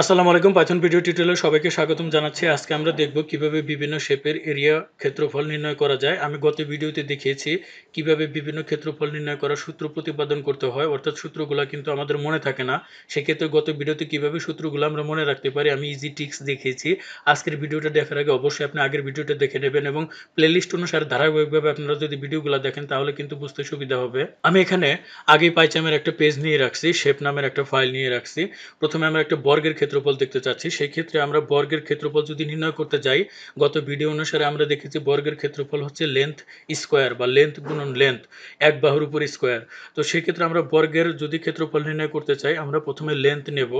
আসসালামু আলাইকুম, Python video টিউটোরিয়ালে সবাইকে স্বাগতম জানাচ্ছি। আজকে আমরা দেখব কীভাবে বিভিন্ন শেপের এরিয়া ক্ষেত্রফল নির্ণয় করা যায়। আমি গত ভিডিওতে দেখিয়েছি কীভাবে বিভিন্ন ক্ষেত্রফল নির্ণয় করার সূত্র প্রতিপাদন করতে হয়, অর্থাৎ সূত্রগুলো কিন্তু আমাদের মনে থাকে না। সেক্ষেত্রে গত ভিডিওতে কীভাবে সূত্রগুলো আমরা মনে রাখতে পারি, আমি ইজি টিক্স দেখিয়েছি। আজকের ভিডিওটা দেখার আগে অবশ্যই আপনি আগের ভিডিওটা দেখে নেবেন এবং প্লেলিস্ট অনুসারে ধারাবাহিকভাবে আপনারা যদি ভিডিওগুলো দেখেন, তাহলে কিন্তু বুঝতে সুবিধা হবে। আমি এখানে আগে পাইচামের একটা পেজ নিয়ে রাখছি, শেপ নামের একটা ফাইল নিয়ে রাখছি। প্রথমে আমরা একটা বর্গের ক্ষেত্রফল দেখতে চাচ্ছি, সেই ক্ষেত্রে আমরা বর্গের ক্ষেত্রফল যদি নির্ণয় করতে যাই, গত ভিডিও অনুসারে আমরা দেখেছি বর্গের ক্ষেত্রফল হচ্ছে লেন্থ স্কোয়ার বা লেন্থ গুণন লেন্থ এক বাহুর উপর স্কোয়ার তো সেক্ষেত্রে আমরা বর্গের যদি ক্ষেত্রফল নির্ণয় করতে চাই, আমরা প্রথমে লেন্থ নেব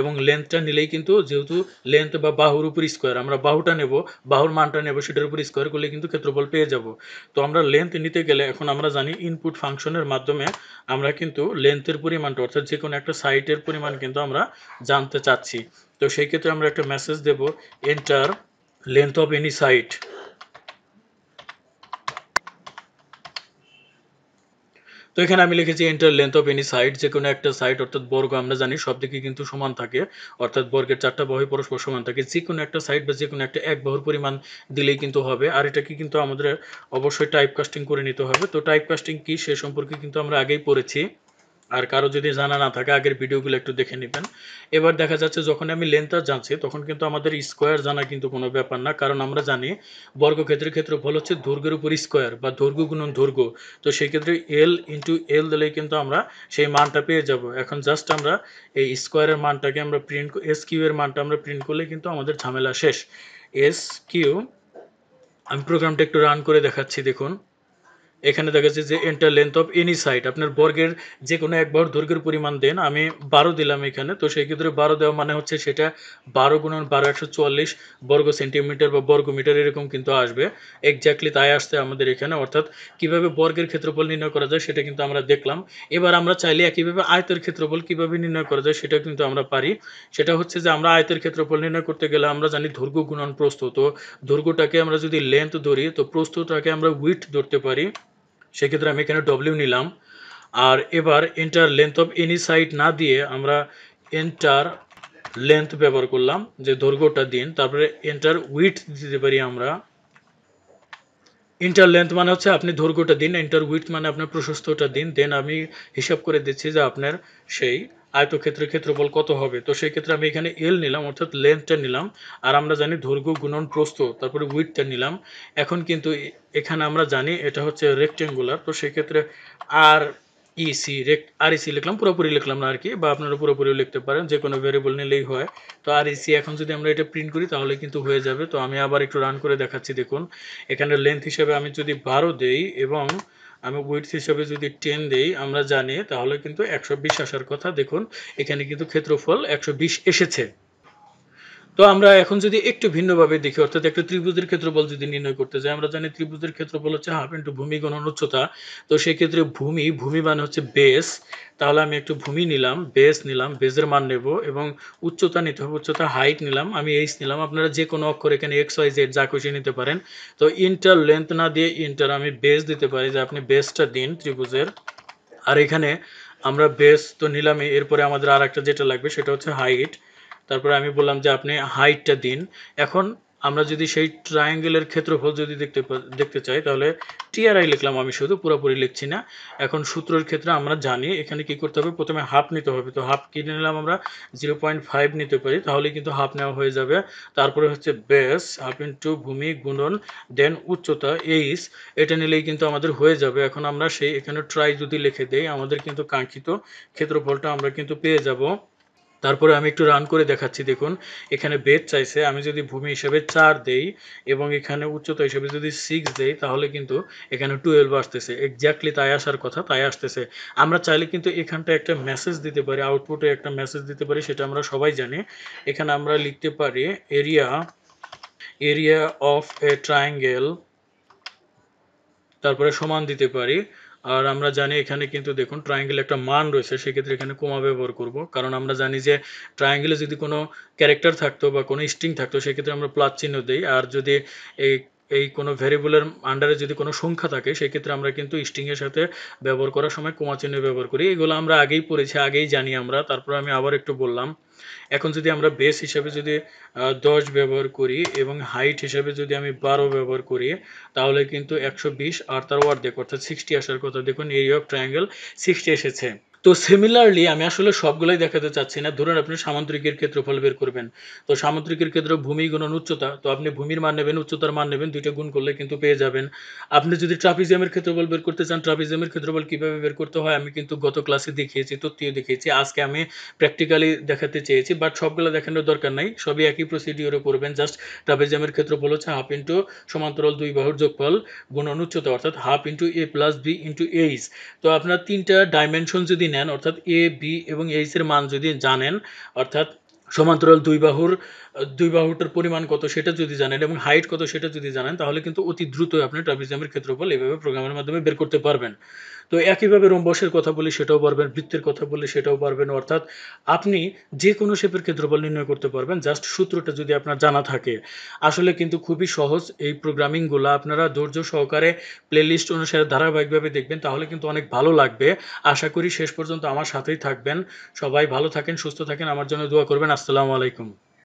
এবং লেন্থটা নিলেই কিন্তু যেহেতু লেন্থ বা বাহুর উপর স্কোয়ার আমরা বাহুটা নেব, বাহুর মানটা নেব, সেটার উপর স্কোয়ার করলে কিন্তু ক্ষেত্রফল পেয়ে যাব। তো আমরা লেন্থ নিতে গেলে এখন আমরা জানি ইনপুট ফাংশনের মাধ্যমে আমরা কিন্তু লেন্থের পরিমাণটা, অর্থাৎ যে কোনো একটা সাইটের পরিমাণ কিন্তু আমরা জানতে চাচ্ছি। তো সেই ক্ষেত্রে আমরা একটা message Dev enter length of any side তো এখানে আমি লিখেছি enter length of any side যে কোনো একটা সাইড অর্থাৎ বর্গ, আমরা জানি সব দিকে কিন্তু সমান থাকে। অর্থাৎ বর্গের চারটা বাহু পরস্পর সমান থাকে। যে কোনো একটা সাইড বা যে কোনো একটা এক বাহুর পরিমাণ দিলেই কিন্তু হবে। আর এটাকে কিন্তু আমাদের অবশ্যই টাইপ কাস্টিং করে নিতে হবে। তো টাইপ কাস্টিং কি সে সম্পর্কে কিন্তু আমরা আগেই পড়েছি। আর কারও যদি জানা না থাকে, আগের ভিডিওগুলো একটু দেখে নেবেন। এবার দেখা যাচ্ছে, যখন আমি লেন্থটা জানছি, তখন কিন্তু আমাদের স্কোয়ার জানা কিন্তু কোনো ব্যাপার না। কারণ আমরা জানি, বর্গক্ষেত্রের ক্ষেত্রফল হচ্ছে দৈর্ঘ্যের উপর স্কোয়ার বা দৈর্ঘ্য গুণন দৈর্ঘ্য তো সেই ক্ষেত্রে এল ইন্টু এল দিলেই কিন্তু আমরা সেই মানটা পেয়ে যাব। এখন জাস্ট আমরা এই স্কোয়ারের মানটাকে আমরা প্রিন্ট এস কিউ এর মানটা আমরা প্রিন্ট করলে কিন্তু আমাদের ঝামেলা শেষ। এস কিউ আমি প্রোগ্রামটা একটু রান করে দেখাচ্ছি, দেখুন। এখানে দেখা যাচ্ছে যে enter length of any side আপনার বর্গের যে কোনো এক বাহুর দৈর্ঘ্যের পরিমাণ দেন, আমি বারো দিলাম এখানে, তো সেই ক্ষেত্রে বারো দেওয়া মানে হচ্ছে সেটা বারো গুণন বারো একশো চুয়াল্লিশ বর্গ সেন্টিমিটার বা বর্গ মিটার এরকম কিন্তু আসবে এক্স্যাক্টলি তাই আসছে আমাদের এখানে, অর্থাৎ কীভাবে বর্গের ক্ষেত্রফল নির্ণয় করা যায় সেটা কিন্তু আমরা দেখলাম। এবার আমরা চাইলে একইভাবে আয়তের ক্ষেত্রফল কীভাবে নির্ণয় করা যায় সেটা কিন্তু আমরা পারি। সেটা হচ্ছে যে আমরা আয়তের ক্ষেত্রফল নির্ণয় করতে গেলে আমরা জানি দৈর্ঘ্য গুণন প্রস্থ, তো দৈর্ঘ্যটাকে আমরা যদি লেন্থ ধরি, তো প্রস্থটাকে আমরা উইথ ধরতে পারি। সেক্ষেত্রে আমি এখানে ডব্লিউ নিলাম। আর এবার enter length of any side না দিয়ে আমরা এন্টার লেন্থ ব্যবহার করলাম, যে দৈর্ঘ্যটা দিন। তারপরে এন্টার উইথ দিতে পারি আমরা। ইন্টার লেন্থ মানে হচ্ছে আপনি দৈর্ঘ্যটা দিন ইন্টার উইথ মানে আপনার প্রশস্তটা দিন। দেন আমি হিসাব করে দিচ্ছি যে আপনার সেই আয়তক্ষেত্রের ক্ষেত্রফল কত হবে? তো সেই ক্ষেত্রে আমি এখানে এল নিলাম, অর্থাৎ লেন্থটা নিলাম। আর আমরা জানি দৈর্ঘ্য, গুণন, প্রস্থ, তারপরে উইথটা নিলাম। এখন কিন্তু এখানে আমরা জানি এটা হচ্ছে রেক্টেঙ্গুলার তো সেক্ষেত্রে আর ইসি রেক্ট আর ইসি লিখলাম, পুরোপুরি লিখলাম না আর কি, বা আপনারা পুরোপুরিও লিখতে পারেন, যে কোনো ভেরিয়েবল নিলেই হয়। তো আর ইসি এখন যদি আমরা এটা প্রিন্ট করি, তাহলে কিন্তু হয়ে যাবে। তো আমি আবার একটু রান করে দেখাচ্ছি, দেখুন। এখানে লেন্থ হিসেবে আমি যদি বারো দেই এবং আমি উইথ হিসাবে যদি টেন দেই, আমরা জানি তাহলে কিন্তু একশো বিশ আসার কথা। দেখুন, এখানে কিন্তু ক্ষেত্রফল একশো বিশ এসেছে। তো আমরা এখন যদি একটু ভিন্নভাবে দেখি, অর্থাৎ একটা ত্রিভুজের ক্ষেত্রফল যদি নির্ণয় করতে যাই, আমরা জানি ত্রিভুজের ক্ষেত্রফল হচ্ছে হাফ ইন্টু ভূমি গণন উচ্চতা তো সেই ক্ষেত্রে ভূমি ভূমি মানে হচ্ছে বেস তাহলে আমি একটু ভূমি নিলাম বেস নিলাম বেসের মান নেব এবং উচ্চতা নিতে হবে, উচ্চতা হাইট নিলাম, আমি এইচ নিলাম। আপনারা যে কোনো অক্ষর এখানে এক্স ওয়াই জেড যা খুশি নিতে পারেন। তো ইন্টার লেন্থ না দিয়ে ইন্টার আমি বেস দিতে পারি, যে আপনি বেসটা দিন ত্রিভুজের। আর এখানে আমরা বেস তো নিলামই, এরপরে আমাদের আর একটা যেটা লাগবে, সেটা হচ্ছে হাইট তারপরে আমি বললাম যে আপনি হাইটটা দিন। এখন আমরা যদি সেই ট্রায়াঙ্গেলের ক্ষেত্রফল যদি দেখতে দেখতে চাই, তাহলে টিআরআই লিখলাম আমি শুধু, পুরোপুরি লিখছি না। এখন সূত্রের ক্ষেত্রে আমরা জানি, এখানে কি করতে হবে? প্রথমে হাফ নিতে হবে। তো হাফ কিনে নিলাম আমরা? জিরো পয়েন্ট ফাইভ নিতে পারি। তাহলে কিন্তু হাফ নেওয়া হয়ে যাবে। তারপরে হচ্ছে বেস হাফ ইন্টু ভূমি গুণন দেন উচ্চতা এইস এটা নিলেই কিন্তু আমাদের হয়ে যাবে। এখন আমরা সেই, এখানে ট্রাই যদি লিখে দেই, আমাদের কিন্তু কাঙ্ক্ষিত ক্ষেত্রফলটা আমরা কিন্তু পেয়ে যাব। তারপরে আমি একটু রান করে দেখাচ্ছি, দেখুন। এখানে বেদ চাইছে, আমি যদি ভূমি হিসেবে চার দেই এবং এখানে উচ্চতা হিসেবে যদি সিক্স দেই, তাহলে কিন্তু এখানে টুয়েলভ আসতেছে। এক্স্যাক্টলি তাই আসার কথা, তাই আসতেছে। আমরা চাইলে কিন্তু এখানটা একটা মেসেজ দিতে পারি আউটপুটে একটা মেসেজ দিতে পারি, সেটা আমরা সবাই জানি। এখানে আমরা লিখতে পারি area area of a triangle তারপরে সমান দিতে পারি। আর আমরা জানি এখানে কিন্তু দেখুন ট্রায়াঙ্গেল একটা মান রয়েছে, সেক্ষেত্রে এখানে কোমা ব্যবহার করব। কারণ আমরা জানি যে ট্রায়াঙ্গেলে যদি কোনো ক্যারেক্টার থাকতো বা কোনো স্ট্রিং থাকতো, সেক্ষেত্রে আমরা প্লাস চিহ্ন দিই। আর যদি এই এই কোনো ভ্যারিয়েবলের আন্ডারে যদি কোনো সংখ্যা থাকে, সেক্ষেত্রে আমরা কিন্তু স্ট্রিংয়ের সাথে ব্যবহার করার সময় কোমা চিহ্ন ব্যবহার করি। এগুলো আমরা আগেই পড়েছি, আগেই জানি আমরা। তারপর আমি আবার একটু বললাম, এখন যদি আমরা বেস হিসাবে যদি দশ ব্যবহার করি এবং হাইট হিসাবে যদি আমি বারো ব্যবহার করি, তাহলে কিন্তু একশো বিশ আর তার অর্ধেক অর্থাৎ সিক্সটি আসার কথা। দেখুন এরিয়া অফ ট্রায়াঙ্গেল সিক্সটি এসেছে। তো সিমিলারলি আমি আসলে সবগুলাই দেখাতে চাচ্ছি না। ধরুন আপনি সামুদ্রিকের ক্ষেত্রফল বের করবেন। তো সামুদ্রিকের ক্ষেত্রে ভূমি গুণন উচ্চতা, তো আপনি ভূমির মান নেবেন, উচ্চতার মান নেবেন, দুইটা গুণ করলে কিন্তু পেয়ে যাবেন। আপনি যদি ট্রাপিজিয়ামের ক্ষেত্রফল বের করতে চান, ট্রাপিজিয়ামের ক্ষেত্রফল কীভাবে বের করতে হয় আমি কিন্তু গত ক্লাসে দেখিয়েছি তথ্যও দেখিয়েছি, আজকে আমি প্র্যাকটিক্যালি দেখাতে চেয়েছি বাট সবগুলো দেখানোর দরকার নাই, সবই একই প্রসিডিওরে করবেন। জাস্ট ট্রাপিজিয়ামের ক্ষেত্রফল হচ্ছে হাফ ইন্টু সমান্তরাল দুই বাহুর যোগফল গুণন উচ্চতা, অর্থাৎ half into a plus b into h তো আপনার তিনটা ডাইমেনশন যদি নেন, অর্থাৎ এ বি এবং এইচ এর মান যদি জানেন, অর্থাৎ সমান্তরাল দুই বাহুর, দুই বাহুটার পরিমাণ কত সেটা যদি জানেন এবং হাইট কত সেটা যদি জানেন, তাহলে কিন্তু অতি দ্রুত আপনি ট্রাপিজিয়ামের ক্ষেত্রফল এভাবে প্রোগ্রামের মাধ্যমে বের করতে পারবেন। তো একইভাবে রম্বসের কথা বলি, সেটাও পারবেন, বৃত্তের কথা বললে সেটাও পারবেন। অর্থাৎ আপনি যে কোনো শেপের ক্ষেত্রফল নির্ণয় করতে পারবেন। জাস্ট সূত্রটা যদি আপনার জানা থাকে। আসলে কিন্তু খুবই সহজ এই প্রোগ্রামিংগুলো। আপনারা ধৈর্য সহকারে প্লেলিস্ট অনুসারে ধারাবাহিকভাবে দেখবেন, তাহলে কিন্তু অনেক ভালো লাগবে। আশা করি শেষ পর্যন্ত আমার সাথেই থাকবেন। সবাই ভালো থাকেন, সুস্থ থাকেন। আমার জন্য দোয়া করবেন। আসসালামু আলাইকুম।